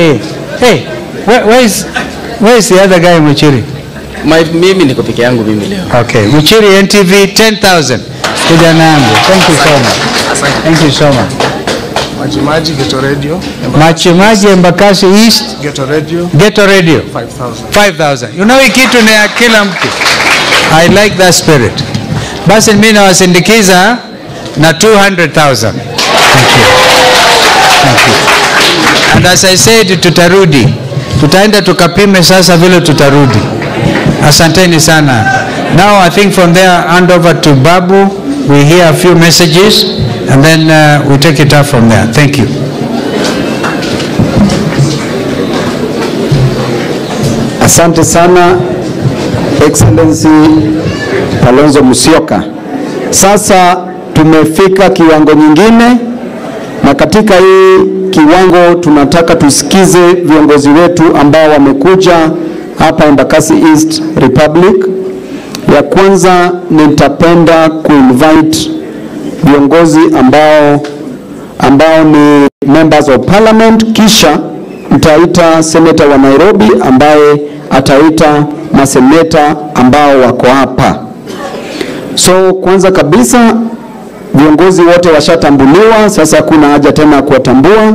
Hey, hey, where, where is where is the other guy Muchiri? My, mimi niko peke yangu mimi leo. Okay, Muchiri NTV 10,000. Kijana yangu. Thank you so much. Thank you so much. Machimaji Ghetto Radio, Machimaji Embakasi East Ghetto Radio, Ghetto Radio 5000. 5000. You know kitu ni ya kila mtu. I like that spirit. Basi mimi nawasindikiza na 200,000. Thank you. Thank you. And as I said tutarudi. Tutaenda tukapime sasa vile tutarudi. Asanteni sana. Now I think from there hand over to Babu. We hear a few messages and then uh, we take it up from there. Thank you. Asante sana Excellency Kalonzo Musyoka. Sasa tumefika kiwango nyingine, na katika hii kiwango tunataka tusikize viongozi wetu ambao wamekuja hapa Embakasi East Republic. Ya kwanza nitapenda kuinvite viongozi ambao ambao ni members of parliament, kisha mtaita seneta wa Nairobi ambaye ataita maseneta ambao wako hapa. So kwanza kabisa viongozi wote washatambuliwa, sasa hakuna haja tena kuwatambua.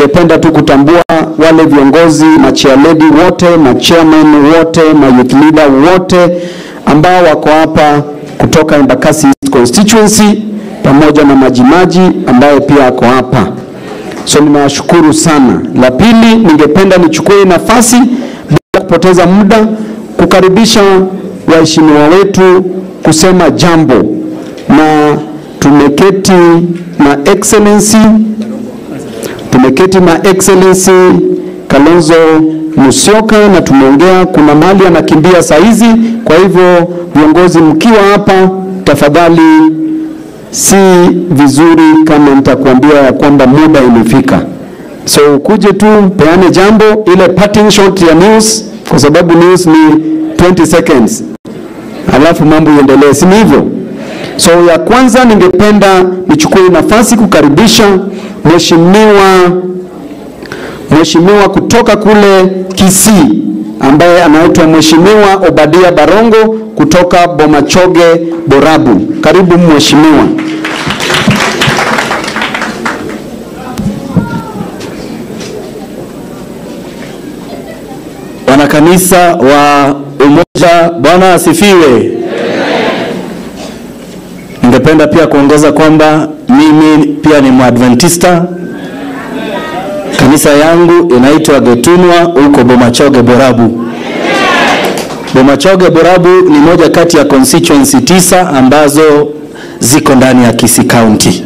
Ningependa tu kutambua wale viongozi machialedi wote, machairman wote, ma youth leader wote ambao wako hapa kutoka Embakasi East constituency pamoja na Majimaji ambaye pia ako hapa. So ninawashukuru sana. La pili, ningependa nichukue nafasi bila kupoteza muda kukaribisha waheshimiwa wetu kusema jambo, na tumeketi na excellency tumeketi na excellency Kalonzo Musyoka na tumeongea, kuna mali anakimbia saa hizi. Kwa hivyo viongozi, mkiwa hapa, tafadhali si vizuri kama nitakuambia ya kwamba muda imefika. So ukuje tu peane jambo ile parting shot ya news, kwa sababu news ni 20 seconds, alafu mambo iendelee, si hivyo? So ya kwanza ningependa nichukue nafasi kukaribisha mheshimiwa mheshimiwa kutoka kule Kisii ambaye anaitwa Mheshimiwa Obadia Barongo kutoka Bomachoge Borabu. Karibu mheshimiwa. Wanakanisa wa Umoja, Bwana asifiwe. Ningependa pia kuongeza kwamba mimi pia ni Mwadventista. Kanisa yangu inaitwa Getunwa huko Bomachoge Borabu. Bomachoge Borabu ni moja kati ya constituency tisa ambazo ziko ndani ya Kisii County,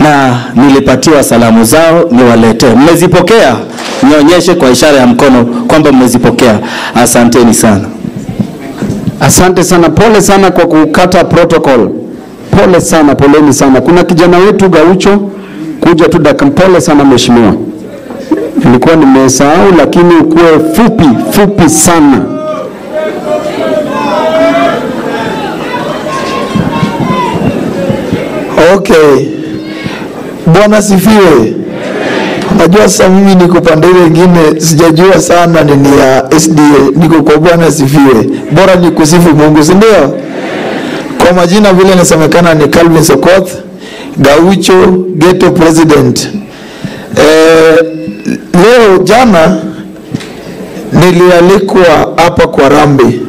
na nilipatiwa salamu zao niwaletee. Mmezipokea? Nionyeshe kwa ishara ya mkono kwamba mmezipokea. Asanteni sana. Asante sana, pole sana kwa kukata protocol. Pole sana, poleni sana. Kuna kijana wetu Gaucho kuja tu dakika. Pole sana mheshimiwa, nilikuwa nimesahau, lakini ukuwe fupi fupi sana. Okay, Bwana sifiwe. Najua sasa mimi niko pande ile nyingine, sijajua sana nini ya SDA, niko kwa Bwana sifiwe. Bora ni kusifu Mungu, si ndio? Kwa majina vile inasemekana ni Calvin Sokoth, Gaucho Ghetto President. Eh, leo jana nilialikwa hapa kwa Rambi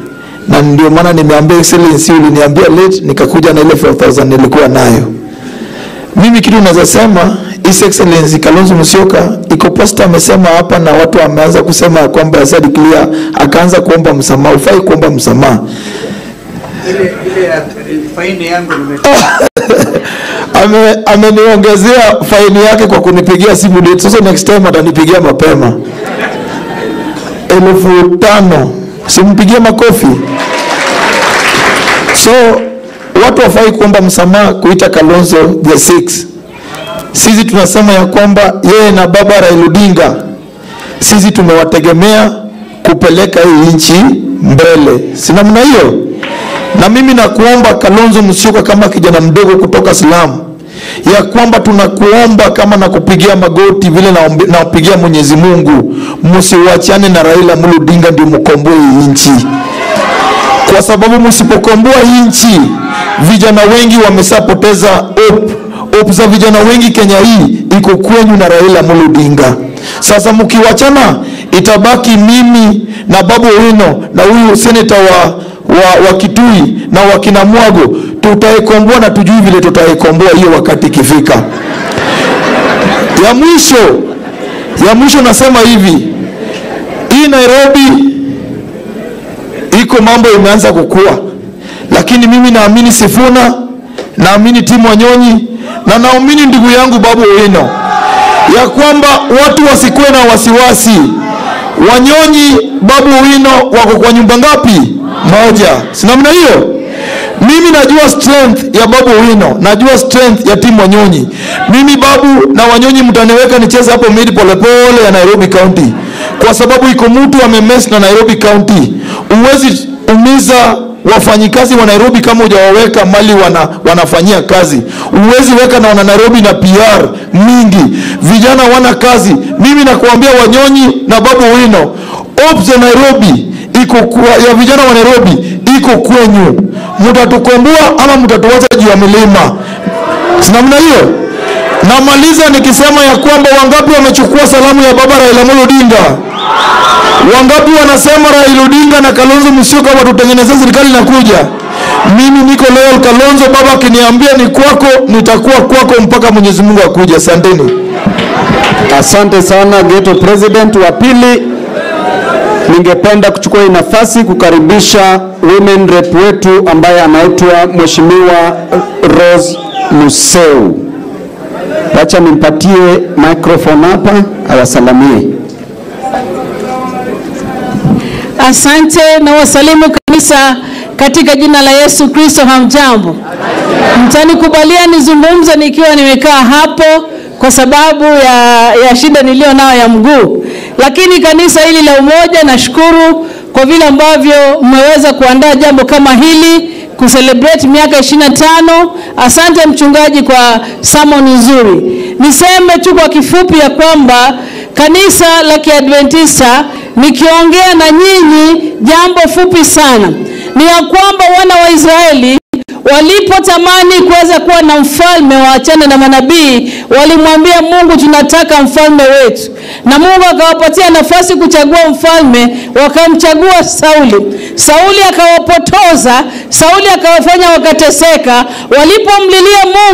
na ndio maana nimeambia excellency, uliniambia late, nikakuja na ile 4000 nilikuwa nayo. Mimi kitu naweza sema His Excellency Kalonzo Musyoka iko posta amesema hapa, na watu wameanza kusema kwamba clear akaanza kuomba msamaha. Ufai kuomba msamaha. Ameniongezea faini yake kwa kunipigia simu late. Sasa next time atanipigia mapema elfu tano simpigie makofi. So watu wafai kuomba msamaha kuita Kalonzo the six. Sisi tunasema ya kwamba yeye na baba Raila Odinga sisi tumewategemea kupeleka hii nchi mbele, si namna hiyo? Na mimi nakuomba Kalonzo Musyoka, kama kijana mdogo kutoka Slamu, ya kwamba tunakuomba kama nakupigia magoti vile nawapigia napigia Mwenyezi Mungu, msiwachane na Raila Amolo Odinga ndio mkomboe hii nchi, kwa sababu msipokomboa hii nchi, vijana wengi wameshapoteza hope. Hope za vijana wengi Kenya hii iko kwenyu na Raila Muludinga. Sasa mkiwachana, itabaki mimi na Babu Owino na huyu seneta wa, wa, wa Kitui na wakina Mwago, tutaikomboa na tujui vile tutaikomboa hiyo wakati ikifika. Ya mwisho ya mwisho nasema hivi, hii Nairobi iko mambo imeanza kukua, lakini mimi naamini Sifuna, naamini Timu Wanyonyi na naamini ndugu yangu Babu wino ya kwamba watu wasikuwe na wasiwasi. Wanyonyi, Babu wino wako kwa nyumba ngapi? Moja, si namna hiyo? Mimi najua strength ya Babu wino najua strength ya Timu Wanyonyi. Mimi Babu na Wanyonyi mtaniweka nicheze hapo mid polepole ya Nairobi County, kwa sababu iko mtu amemess na Nairobi County. Uwezi umiza wafanyikazi wa Nairobi kama hujawaweka mali wana, wanafanyia kazi. Uwezi weka na wana Nairobi na PR mingi, vijana wana kazi. Mimi nakuambia Wanyonyi na Babu Wino, Ops ya Nairobi iko ya vijana wa Nairobi iko kwenyu, mtatukomboa ama mtatuacha juu ya milima, si namna hiyo? Namaliza nikisema ya kwamba wangapi wamechukua salamu ya baba Raila Odinga? Wangapi wanasema Raila Odinga na Kalonzo Musyoka watutengenezea serikali inakuja? Mimi niko loyal Kalonzo, baba akiniambia ni kwako, nitakuwa kwako mpaka Mwenyezi Mungu akuja. Asanteni. Asante sana Geto President. Wa pili, ningependa kuchukua hii nafasi kukaribisha women rep wetu ambaye anaitwa Mheshimiwa Rose Museu. Wacha nimpatie microphone hapa awasalamie. Asante na wasalimu kanisa katika jina la Yesu Kristo. Hamjambo, mtanikubalia nizungumze nikiwa nimekaa hapo kwa sababu ya, ya shida niliyo nayo ya mguu, lakini kanisa hili la Umoja, nashukuru kwa vile ambavyo mmeweza kuandaa jambo kama hili kucelebrate miaka 25. Asante mchungaji kwa sermon nzuri. Niseme tu kwa kifupi ya kwamba kanisa la Kiadventista nikiongea na nyinyi jambo fupi sana ni ya kwamba wana wa Israeli walipotamani kuweza kuwa na mfalme waachane na manabii, walimwambia Mungu, tunataka mfalme wetu, na Mungu akawapatia nafasi kuchagua mfalme, wakamchagua Sauli. Sauli akawapotoza, Sauli akawafanya wakateseka. Walipomlilia Mungu